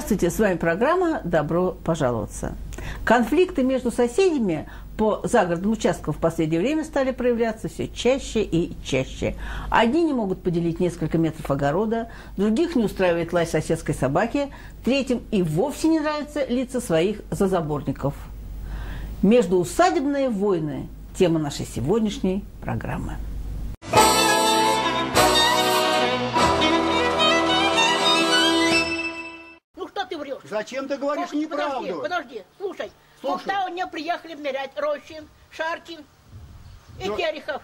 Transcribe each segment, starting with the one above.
Здравствуйте, с вами программа «Добро пожаловаться». Конфликты между соседями по загородным участкам в последнее время стали проявляться все чаще и чаще. Одни не могут поделить несколько метров огорода, других не устраивает лай соседской собаки, третьим и вовсе не нравятся лица своих зазаборников. Междуусадебные войны – тема нашей сегодняшней программы. Зачем ты говоришь Подожди, неправду? Подожди, слушай. Слушай. Когда у меня приехали мерять Рощин, Шаркин и Ну, Терехов.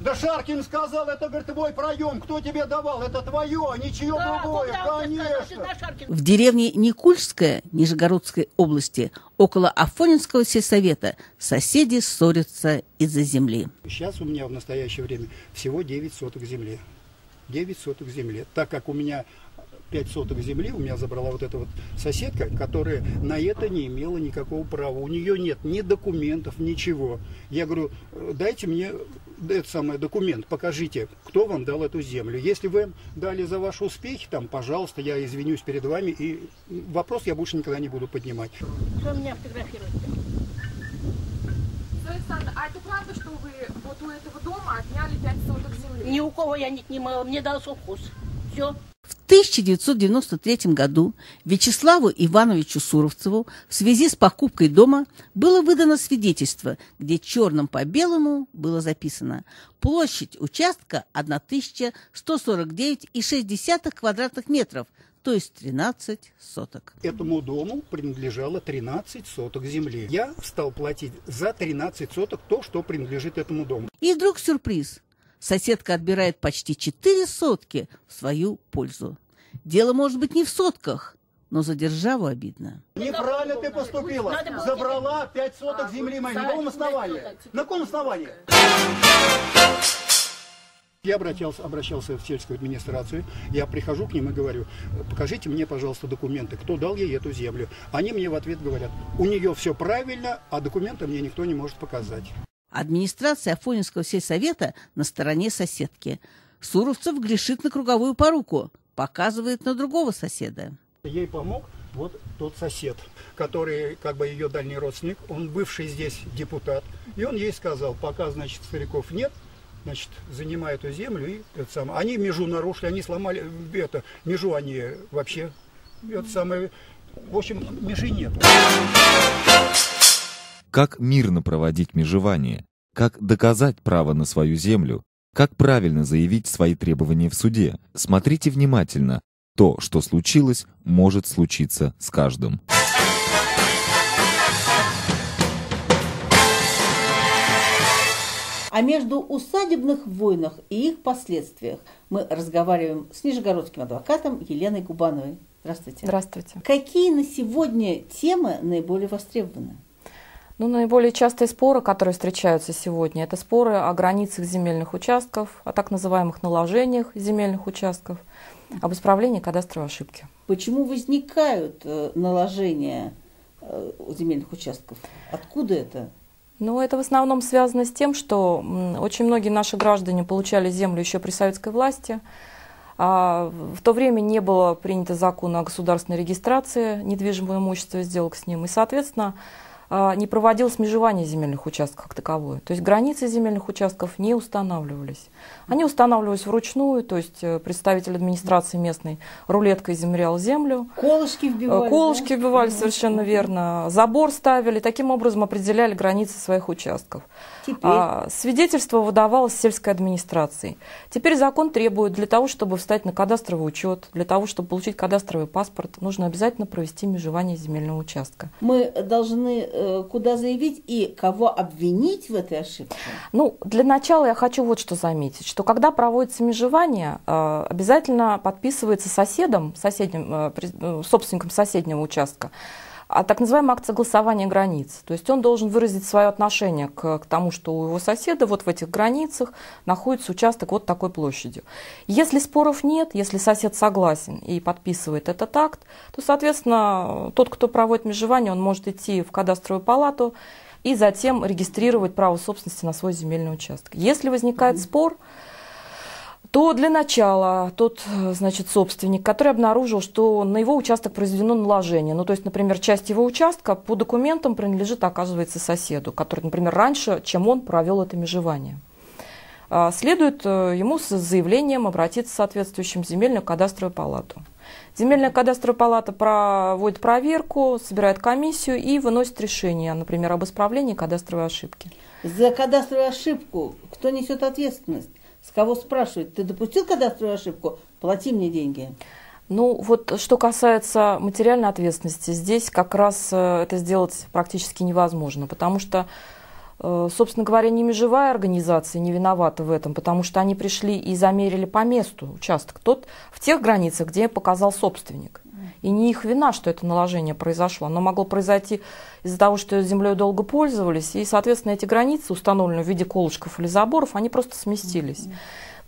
Да Шаркин сказал, это, говорит, твой проем. Кто тебе давал? Это твое, а ничего Да, другое. Конечно. В деревне Никульская Нижегородской области около Афонинского сельсовета соседи ссорятся из-за земли. Сейчас у меня в настоящее время всего 9 соток земли. 9 соток земли. Так как у меня 5 соток земли у меня забрала вот эта вот соседка, которая на это не имела никакого права. У нее нет ни документов, ничего. Я говорю, «Э, дайте мне этот самый документ, покажите, кто вам дал эту землю. Если вы дали за ваши успехи, там, пожалуйста, я извинюсь перед вами, и вопрос я больше никогда не буду поднимать. Что меня фотографирует? Александр, а это правда, что вы вот у этого дома отняли 5 соток земли? Ни у кого я не отнимала, мне дал совхоз. Все. В 1993 году Вячеславу Ивановичу Суровцеву в связи с покупкой дома было выдано свидетельство, где черным по белому было записано «Площадь участка 1149,6 квадратных метров, то есть 13 соток». Этому дому принадлежало 13 соток земли. Я стал платить за 13 соток то, что принадлежит этому дому. И вдруг сюрприз. Соседка отбирает почти 4 сотки в свою пользу. Дело может быть не в сотках, но за державу обидно. Неправильно ты поступила. Забрала 5 соток земли моей. На каком основании? На каком основании? Я обращался, обращался в сельскую администрацию, я прихожу к ним и говорю, покажите мне, пожалуйста, документы, кто дал ей эту землю. Они мне в ответ говорят, у нее все правильно, а документы мне никто не может показать. Администрация Афонинского сельсовета на стороне соседки. Суровцев грешит на круговую поруку, показывает на другого соседа. Ей помог вот тот сосед, который как бы ее дальний родственник, он бывший здесь депутат, и он ей сказал, пока, значит, стариков нет, значит, занимай эту землю и это самое. Они межу нарушили, они сломали это, межу они вообще, это самое, в общем, межи нет. Как мирно проводить межевание? Как доказать право на свою землю? Как правильно заявить свои требования в суде? Смотрите внимательно. То, что случилось, может случиться с каждым. О междуусадебных войнах и их последствиях мы разговариваем с нижегородским адвокатом Еленой Губановой. Здравствуйте. Здравствуйте. Какие на сегодня темы наиболее востребованы? Ну, наиболее частые споры, которые встречаются сегодня, это споры о границах земельных участков, о так называемых наложениях земельных участков, об исправлении кадастровой ошибки. Почему возникают э, наложения э, земельных участков? Откуда это? Ну, это в основном связано с тем, что очень многие наши граждане получали землю еще при советской власти. А в то время не было принято закон о государственной регистрации недвижимого имущества и сделок с ним. И, соответственно, не проводилось межевание земельных участков как таковое. То есть границы земельных участков не устанавливались. Они устанавливались вручную, то есть э, представитель администрации местной рулеткой измерял землю, Колышки вбивали? Колышки да? вбивали, Мгм. совершенно верно. Забор ставили, таким образом определяли границы своих участков. Теперь А, свидетельство выдавалось сельской администрацией. Теперь закон требует для того, чтобы встать на кадастровый учет, для того, чтобы получить кадастровый паспорт, нужно обязательно провести межевание земельного участка. мы должны э, куда заявить и кого обвинить в этой ошибке? Ну, для начала я хочу вот что заметить, что когда проводится межевание, э, обязательно подписывается соседом, соседним, э, э, собственником соседнего участка, а так называемый акт согласования границ. То есть он должен выразить свое отношение к, к тому, что у его соседа вот в этих границах находится участок вот такой площадью. Если споров нет, если сосед согласен и подписывает этот акт, то, соответственно, тот, кто проводит межевание, он может идти в кадастровую палату и затем регистрировать право собственности на свой земельный участок. Если возникает спор, то для начала тот, значит, собственник, который обнаружил, что на его участок произведено наложение, ну, то есть, например, часть его участка по документам принадлежит, оказывается, соседу, который, например, раньше, чем он провел это межевание. А, следует э, ему с заявлением обратиться в соответствующем земельную кадастровую палату. Земельная кадастровая палата проводит проверку, собирает комиссию и выносит решение, например, об исправлении кадастровой ошибки. За кадастровую ошибку кто несет ответственность? С кого спрашивать? Ты допустил кадастровую ошибку? Плати мне деньги. Ну, вот что касается материальной ответственности, здесь как раз э, это сделать практически невозможно, потому что, э, собственно говоря, не межевая организация не виновата в этом, потому что они пришли и замерили по месту участок, тот в тех границах, где показал собственник. И не их вина, что это наложение произошло. Оно могло произойти из-за того, что землей долго пользовались, и, соответственно, эти границы, установленные в виде колышков или заборов, они просто сместились.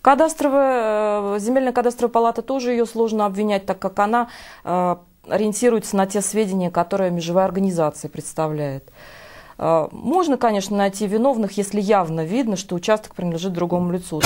Кадастровая, э, земельная кадастровая палата тоже ее сложно обвинять, так как она э, ориентируется на те сведения, которые межевая организация представляет. Э, можно, конечно, найти виновных, если явно видно, что участок принадлежит другому лицу.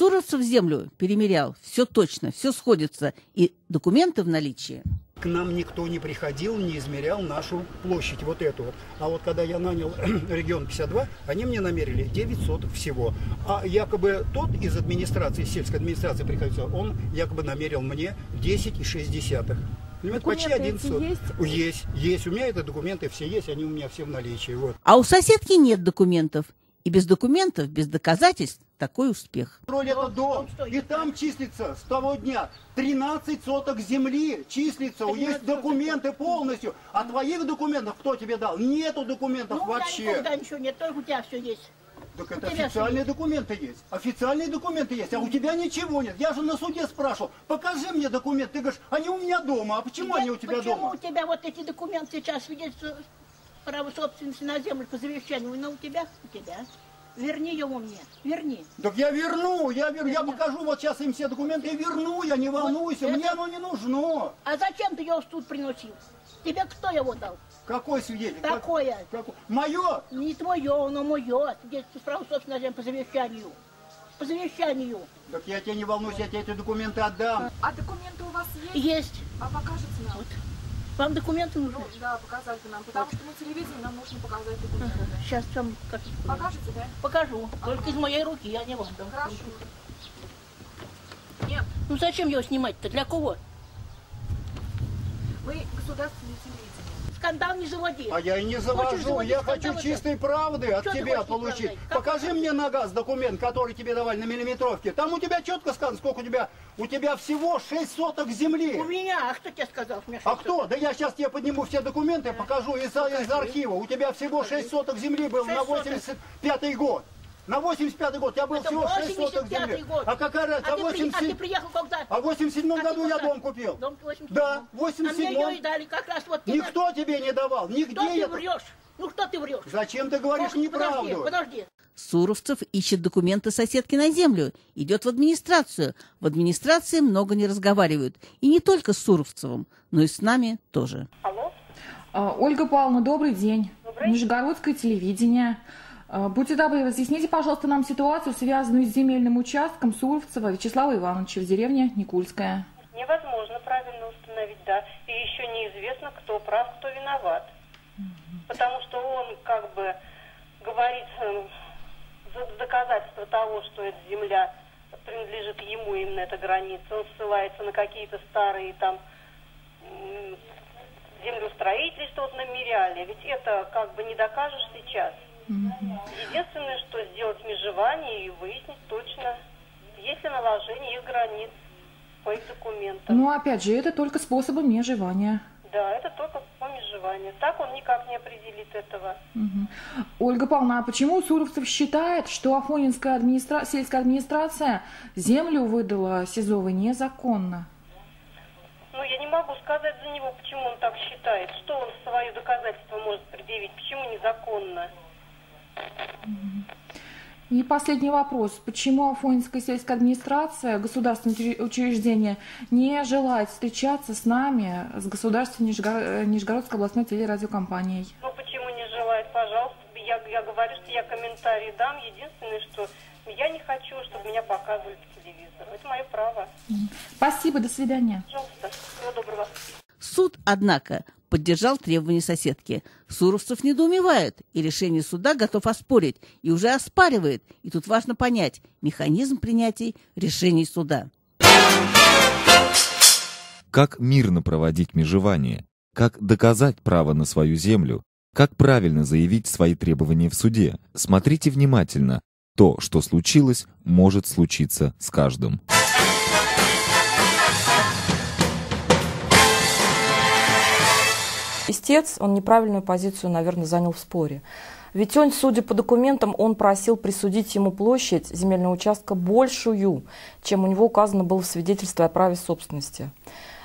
Суровцев землю перемерял, все точно, все сходится, и документы в наличии. К нам никто не приходил, не измерял нашу площадь, вот эту вот. А вот когда я нанял регион 52, они мне намерили 9 соток всего. А якобы тот из администрации, сельской администрации приходится, он якобы намерил мне 10,6. Понимаете, почти 11 есть? Есть, есть. У меня это документы все есть, они у меня все в наличии. Вот. А у соседки нет документов. И без документов, без доказательств такой успех. Этот дом, и там числится с того дня 13 соток земли числится, есть документы полностью. А твоих документов кто тебе дал? Нету документов ну, вообще. У меня никогда ничего нет, только у тебя все есть. Так это официальные документы есть. Официальные документы есть, а у тебя ничего нет. Я же на суде спрашивал, покажи мне документы. Ты говоришь, они у меня дома. А почему нет, они у тебя почему дома? Почему у тебя вот эти документы сейчас свидетельствуют право собственности на землю по завещанию? Но у тебя? У тебя. Верни его мне, верни. Так я верну, я верну, я покажу вот сейчас им все документы и верну, я не волнуйся, вот мне это... оно не нужно. А зачем ты его в суд приносил? Тебе кто его дал? Какой свидетель? Какое? Как, Мое? Не твое, но мое. Свидетельство справа собственного по завещанию. По завещанию. Так я тебе не волнуюсь, я тебе эти документы отдам. А документы у вас есть? Есть. А покажете нам? Вот. Вам документы нужны? Ну, да, показать нам, потому вот. что на телевидении нам нужно показать документы. Ага. Сейчас вам как... Покажете, да? Покажу. Ага. Только из моей руки, я не вам дам. Хорошо. Нет. Ну зачем его снимать-то? Для кого? Мы государственный телевидение скандал не заводи. А я и не завожу. Я хочу чистой правды от тебя получить. Покажи мне на газ документ, который тебе давали на миллиметровке. Там у тебя четко сказано, сколько у тебя. У тебя всего 6 соток земли. У меня? А кто тебе сказал? А кто? Да я сейчас тебе подниму все документы, покажу из, из архива. У тебя всего 6 соток земли было на 85 год. На 85-й год я был Это всего 6 соток земли. Год. А какая разница? А, 87... а ты приехал когда? А в 87 а году я дом купил. Дом 87 Да, в 87 А мне ее и дали как раз вот. Никто тебе не давал, нигде Кто ты врешь? Ну что ты врешь? Зачем ты говоришь Подожди, неправду? Подожди, Суровцев ищет документы соседки на землю, идет в администрацию. В администрации много не разговаривают. И не только с Суровцевым, но и с нами тоже. Алло? А, Ольга Павловна, добрый день. Добрый. Нижегородское телевидение. А, Будьте добры, разъясните, пожалуйста, нам ситуацию, связанную с земельным участком Суровцева Вячеслава Ивановича в деревне Никульская. Невозможно правильно установить, да. И еще неизвестно, кто прав, кто виноват. Потому что он как бы говорит э, за доказательство того, что эта земля принадлежит ему, именно эта граница. Он ссылается на какие-то старые там землеустроители, что вот намеряли. Ведь это как бы не докажешь сейчас. Единственное, что сделать межевание и выяснить точно, есть ли наложение их границ по их документам. Ну, опять же, это только способы межевания. Да, это только по межеванию. Так он никак не определит этого. Угу. Ольга Павловна, а почему Суровцев считает, что Афонинская администра... сельская администрация землю выдала Сизовой незаконно? Ну, я не могу сказать за него, почему он так считает. Что он свое доказательство может предъявить, почему незаконно. И последний вопрос. Почему Афонинская сельская администрация, государственное учреждение, не желает встречаться с нами, с государственной Нижегород... Нижегородской областной телерадиокомпанией? Ну, почему не желает? Пожалуйста, я, я говорю, что я комментарий дам. Единственное, что Я не хочу, чтобы меня показывали по телевизору. Это мое право. Спасибо, до свидания. Пожалуйста, всего доброго. Суд, однако, поддержал требования соседки. Суровцев недоумевает, и решение суда готов оспорить, и уже оспаривает. И тут важно понять механизм принятия решений суда. Как мирно проводить межевание? Как доказать право на свою землю? Как правильно заявить свои требования в суде? Смотрите внимательно. То, что случилось, может случиться с каждым. Истец, он неправильную позицию, наверное, занял в споре. Ведь он, судя по документам, он просил присудить ему площадь земельного участка большую, чем у него указано было в свидетельстве о праве собственности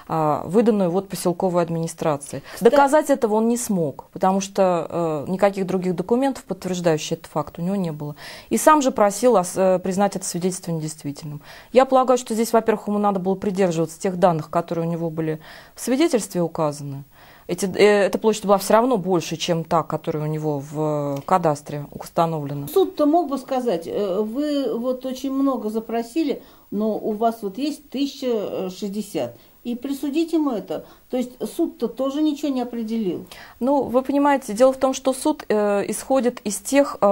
а, выданную вот поселковой администрации. Доказать этого он не смог, потому что э, никаких других документов, подтверждающих этот факт, у него не было. И сам же просил э, признать это свидетельство недействительным. Я полагаю, что здесь, во-первых, ему надо было придерживаться тех данных, которые у него были в свидетельстве указаны. Эти, э, эта площадь была все равно больше, чем та, которая у него в кадастре установлена. Суд-то мог бы сказать, э, вы вот очень много запросили, но у вас вот есть 1060 и присудить ему это. То есть суд-то тоже ничего не определил. Ну, вы понимаете, дело в том, что суд э, исходит из тех э,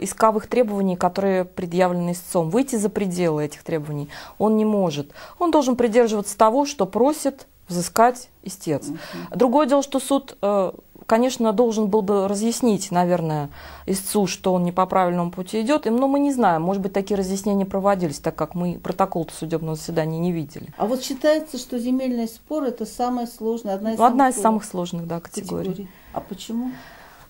исковых требований, которые предъявлены истцом. Выйти за пределы этих требований он не может. Он должен придерживаться того, что просит взыскать истец. Угу. Другое дело, что суд э, конечно, должен был бы разъяснить, наверное, истцу, что он не по правильному пути идет, но мы не знаем, может быть, такие разъяснения проводились, так как мы протокол судебного заседания не видели. А вот считается, что земельный спор – это самая сложная, одна из, ну, одна самых, из самых сложных да, категорий. категорий. А почему?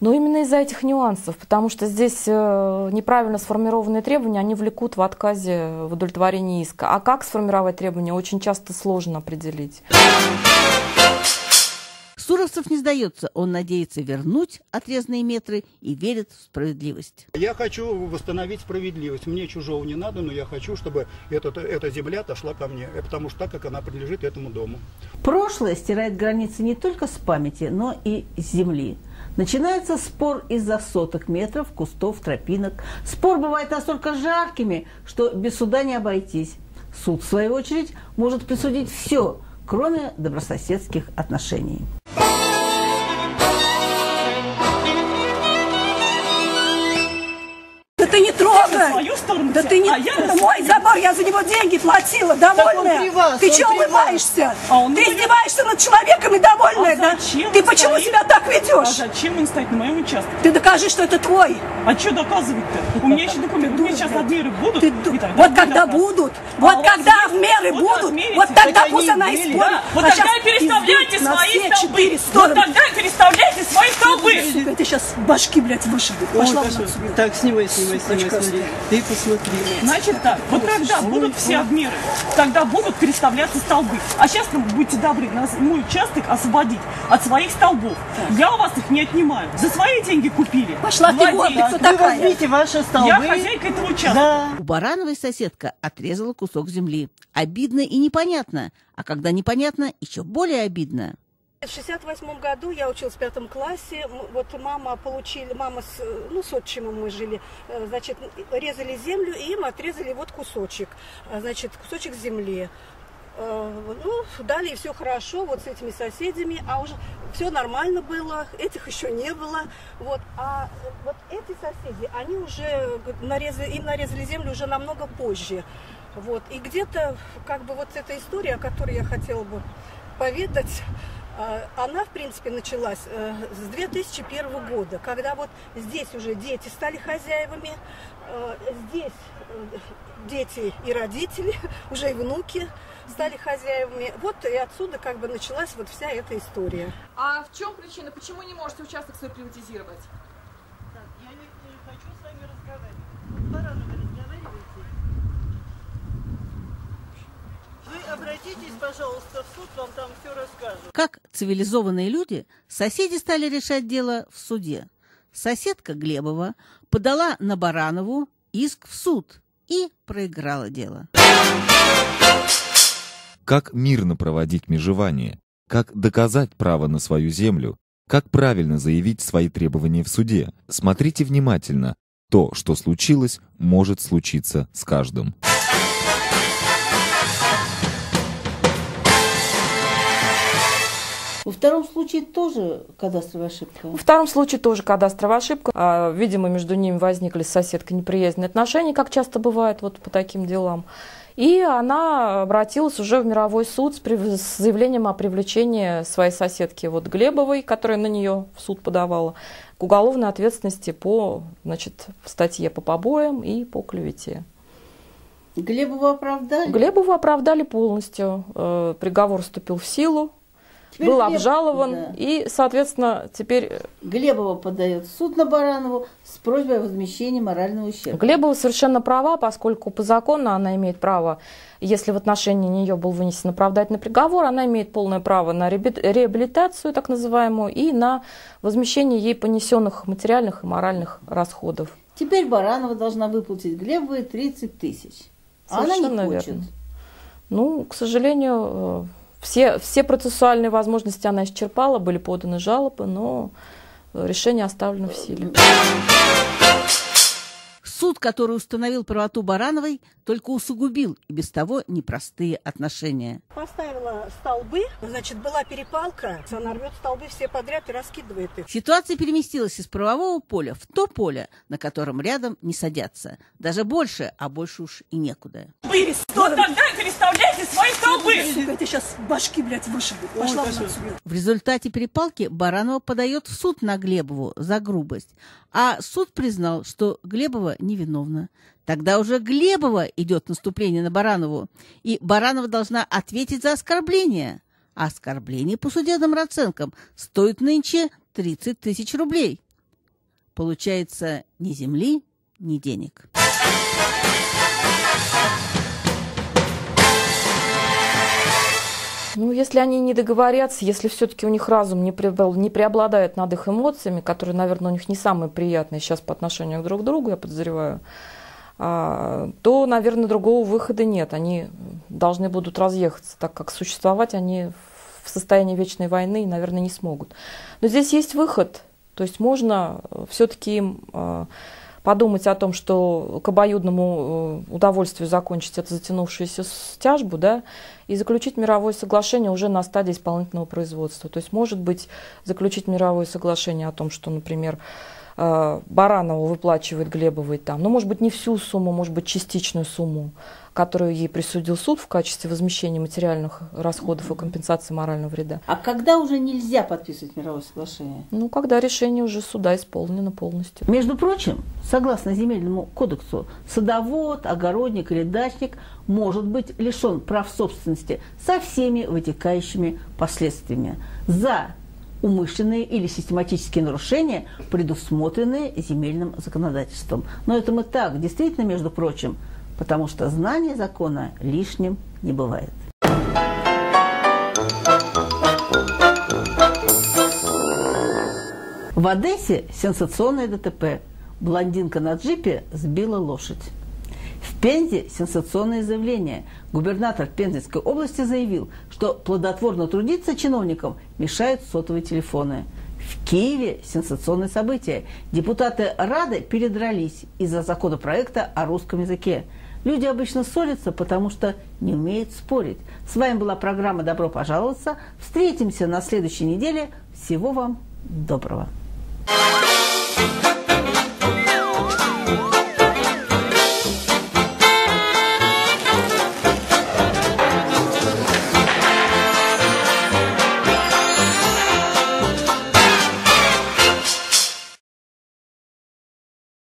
Но именно из-за этих нюансов, потому что здесь э, неправильно сформированные требования, они влекут в отказе в удовлетворении иска. А как сформировать требования, очень часто сложно определить. Суровцев не сдается. Он надеется вернуть отрезанные метры и верит в справедливость. Я хочу восстановить справедливость. Мне чужого не надо, но я хочу, чтобы этот, эта земля отошла ко мне, потому что так, как она принадлежит этому дому. Прошлое стирает границы не только с памяти, но и с земли. Начинается спор из-за соток метров, кустов, тропинок. Спор бывает настолько жаркими, что без суда не обойтись. Суд, в свою очередь, может присудить все, кроме добрососедских отношений. Не трогай! Да ты не... А это мой забор, я за него деньги платила, довольная? Вас, ты чего улыбаешься? А ты издеваешься над человеком и довольная, а да? Ты почему стоит? себя так ведешь? А зачем он стоит на моем участке? Ты докажи, что это твой. А что доказывать-то? У меня еще документы, у меня сейчас обмеры будут. Ты, вот когда будут, вот а когда обмеры будут, вот тогда пусть она исполнит. Вот тогда переставляйте свои столбы. Вот тогда переставляйте Ты сейчас башки, блядь, вышибут. Пошла Так, снимай, снимай, снимай, смотри. Ты посмотри. Значит так, вот когда будут все обмеры, тогда будут переставляться столбы. А сейчас будьте добры, нас, мой участок освободить от своих столбов. Я у вас их не отнимаю. За свои деньги купили. Пошла ты вот, кто такая? возьмите ваши столбы. Я хозяйка этого участка. Да. У Барановой соседка отрезала кусок земли. Обидно и непонятно. А когда непонятно, еще более обидно. В 68 году я училась в пятом классе. Вот мама получили, мама с, ну, с отчимом мы жили, э, значит, резали землю, и им отрезали вот кусочек, э, значит, кусочек земли. Э, ну, дали и все хорошо вот с этими соседями, а уже все нормально было, этих еще не было. Вот. А вот эти соседи, они уже нарезали, им нарезали землю уже намного позже. Вот. И где-то как бы вот эта история, о которой я хотела бы поведать, она, в принципе, началась э, с 2001 года, когда вот здесь уже дети стали хозяевами, э, здесь э, дети и родители, уже и внуки стали хозяевами. Вот и отсюда как бы началась вот вся эта история. А в чем причина? Почему не можете участок свой приватизировать? Так, я не, не хочу с вами разговаривать. Обратитесь, пожалуйста, в суд, вам там все расскажут. Как цивилизованные люди, соседи стали решать дело в суде. Соседка Глебова подала на Баранову иск в суд и проиграла дело. Как мирно проводить межевание? Как доказать право на свою землю? Как правильно заявить свои требования в суде? Смотрите внимательно. То, что случилось, может случиться с каждым. Во втором случае тоже кадастровая ошибка? Во втором случае тоже кадастровая ошибка. А, видимо, между ними возникли с соседкой неприязненные отношения, как часто бывает вот по таким делам. И она обратилась уже в мировой суд с, с заявлением о привлечении своей соседки вот Глебовой, которая на нее в суд подавала, к уголовной ответственности по значит, статье по побоям и по клевете. Глебову оправдали? Глебову оправдали полностью. Э, приговор вступил в силу. Теперь был Глеб, обжалован, да. и, соответственно, теперь... Э, Глебова подает в суд на Баранову с просьбой о возмещении морального ущерба. Глебова совершенно права, поскольку по закону она имеет право, если в отношении нее был вынесен оправдательный приговор, она имеет полное право на реабилитацию, так называемую, и на возмещение ей понесенных материальных и моральных расходов. Теперь Баранова должна выплатить Глебовой 30 тысяч. А она не хочет. Верно. Ну, к сожалению, э, все, все процессуальные возможности она исчерпала, были поданы жалобы, но решение оставлено в силе. Суд, который установил правоту Барановой, только усугубил и без того непростые отношения. Поставила столбы, значит, была перепалка, она рвет столбы все подряд и раскидывает их. Ситуация переместилась из правового поля в то поле, на котором рядом не садятся. Даже больше, а больше уж и некуда. Вы, вот тогда переставляйте свои столбы! Сука, ты сейчас башки, блядь, вышибу. Пошла Ой, в результате перепалки Баранова подает в суд на Глебову за грубость. А суд признал, что Глебова невиновна. Тогда уже Глебова идет наступление на Баранову, и Баранова должна ответить за оскорбление. А оскорбление по судебным расценкам стоит нынче 30 тысяч рублей. Получается, ни земли, ни денег. Ну, если они не договорятся, если все-таки у них разум не, преобладает над их эмоциями, которые, наверное, у них не самые приятные сейчас по отношению друг к другу, я подозреваю, а, то, наверное, другого выхода нет. Они должны будут разъехаться, так как существовать они в состоянии вечной войны, наверное, не смогут. Но здесь есть выход, то есть можно все-таки им а, подумать о том, что к обоюдному э, удовольствию закончить эту затянувшуюся тяжбу, да, и заключить мировое соглашение уже на стадии исполнительного производства. То есть, может быть, заключить мировое соглашение о том, что, например, э, Баранова выплачивает Глебовой там, ну, может быть, не всю сумму, может быть, частичную сумму, которую ей присудил суд в качестве возмещения материальных расходов и компенсации морального вреда. А когда уже нельзя подписывать мировое соглашение? Ну, когда решение уже суда исполнено полностью. Между прочим, согласно земельному кодексу, садовод, огородник или дачник может быть лишен прав собственности со всеми вытекающими последствиями за умышленные или систематические нарушения, предусмотренные земельным законодательством. Но это мы так, действительно, между прочим, потому что знание закона лишним не бывает. В Одессе сенсационное ДТП. Блондинка на джипе сбила лошадь. В Пензе сенсационное заявление. Губернатор Пензенской области заявил, что плодотворно трудиться чиновникам мешают сотовые телефоны. В Киеве сенсационное событие. Депутаты Рады передрались из-за законопроекта о русском языке. Люди обычно ссорятся, потому что не умеют спорить. С вами была программа «Добро пожаловаться». Встретимся на следующей неделе. Всего вам доброго. thank you